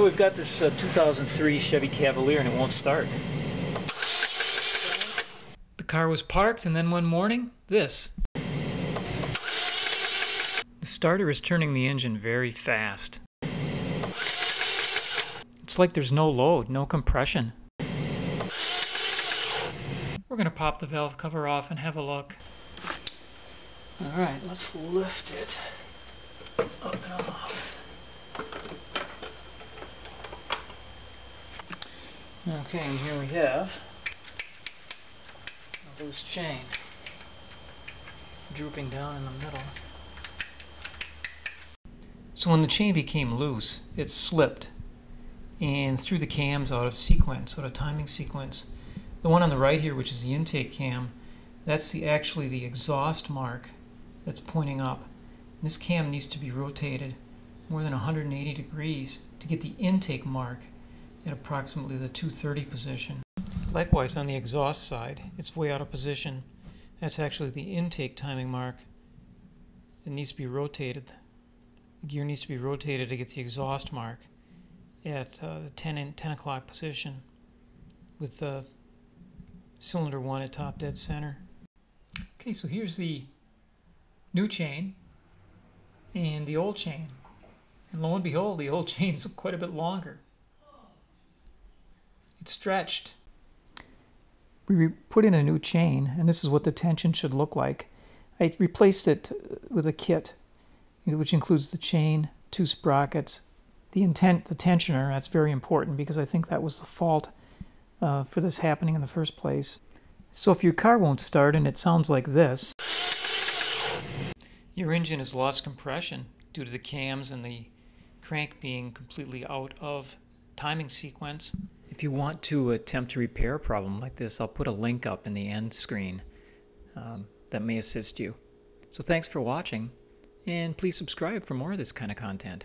so we've got this uh, 2003 Chevy Cavalier and it won't start. The car was parked, and then one morning, this. The starter is turning the engine very fast. It's like there's no load, no compression. We're going to pop the valve cover off and have a look. Alright, let's lift it up and off. Okay, and here we have a loose chain drooping down in the middle. So when the chain became loose, it slipped and threw the cams out of sequence, out of timing sequence. The one on the right here, which is the intake cam, that's the actually the exhaust mark that's pointing up. This cam needs to be rotated more than 180 degrees to get the intake mark at approximately the 230 position. Likewise on the exhaust side, it's way out of position. That's actually the intake timing mark. It needs to be rotated. The gear needs to be rotated to get the exhaust mark at uh, the 10, in, 10 o'clock position with the cylinder 1 at top dead center. Okay, so here's the new chain and the old chain. And lo and behold, the old chain's quite a bit longer. It's stretched. We put in a new chain, and this is what the tension should look like. I replaced it with a kit, which includes the chain, two sprockets, the intent, the tensioner. That's very important because I think that was the fault uh, for this happening in the first place. So if your car won't start and it sounds like this, your engine has lost compression due to the cams and the crank being completely out of timing sequence. If you want to attempt to repair a problem like this, I'll put a link up in the end screen um, that may assist you. So thanks for watching, and please subscribe for more of this kind of content.